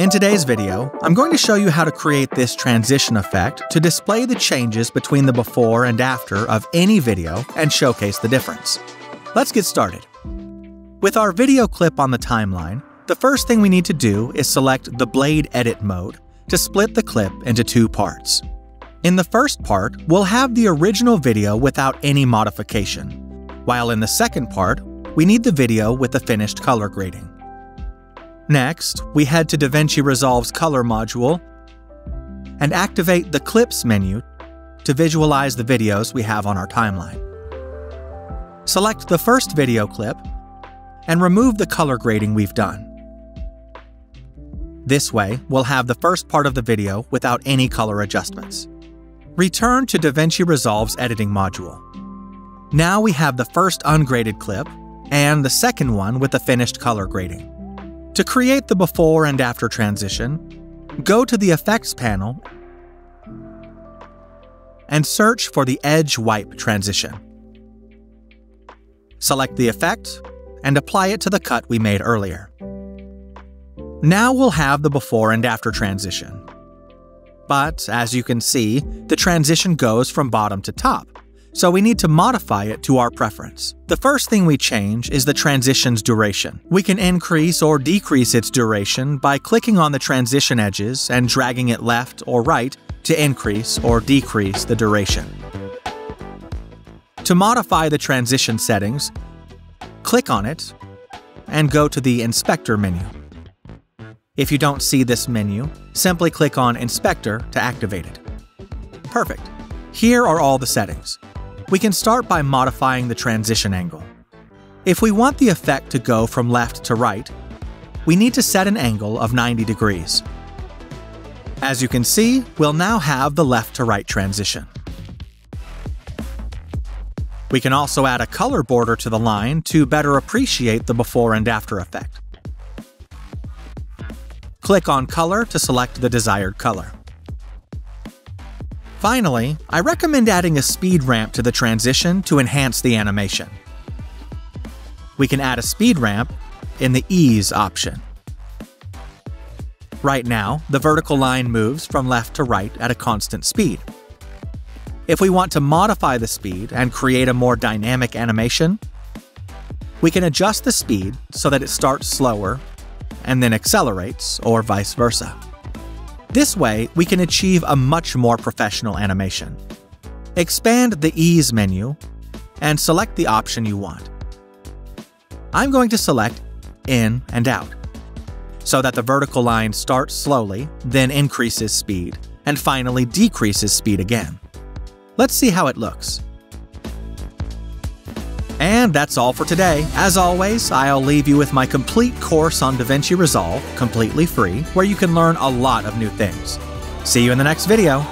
In today's video, I'm going to show you how to create this transition effect to display the changes between the before and after of any video and showcase the difference. Let's get started. With our video clip on the timeline, the first thing we need to do is select the Blade Edit mode to split the clip into two parts. In the first part, we'll have the original video without any modification, while in the second part, we need the video with the finished color grading. Next, we head to DaVinci Resolve's Color module and activate the Clips menu to visualize the videos we have on our timeline. Select the first video clip and remove the color grading we've done. This way, we'll have the first part of the video without any color adjustments. Return to DaVinci Resolve's editing module. Now we have the first ungraded clip and the second one with the finished color grading. To create the before and after transition, go to the Effects panel and search for the Edge Wipe transition. Select the effect and apply it to the cut we made earlier. Now we'll have the before and after transition. But, as you can see, the transition goes from bottom to top, so we need to modify it to our preference. The first thing we change is the transition's duration. We can increase or decrease its duration by clicking on the transition edges and dragging it left or right to increase or decrease the duration. To modify the transition settings, click on it and go to the Inspector menu. If you don't see this menu, simply click on Inspector to activate it. Perfect. Here are all the settings. We can start by modifying the transition angle. If we want the effect to go from left to right, we need to set an angle of 90 degrees. As you can see, we'll now have the left to right transition. We can also add a color border to the line to better appreciate the before and after effect. Click on Color to select the desired color. Finally, I recommend adding a speed ramp to the transition to enhance the animation. We can add a speed ramp in the Ease option. Right now, the vertical line moves from left to right at a constant speed. If we want to modify the speed and create a more dynamic animation, we can adjust the speed so that it starts slower and then accelerates, or vice versa. This way, we can achieve a much more professional animation. Expand the Ease menu and select the option you want. I'm going to select In and Out, so that the vertical line starts slowly, then increases speed, and finally decreases speed again. Let's see how it looks. And that's all for today. As always, I'll leave you with my complete course on DaVinci Resolve, completely free, where you can learn a lot of new things. See you in the next video.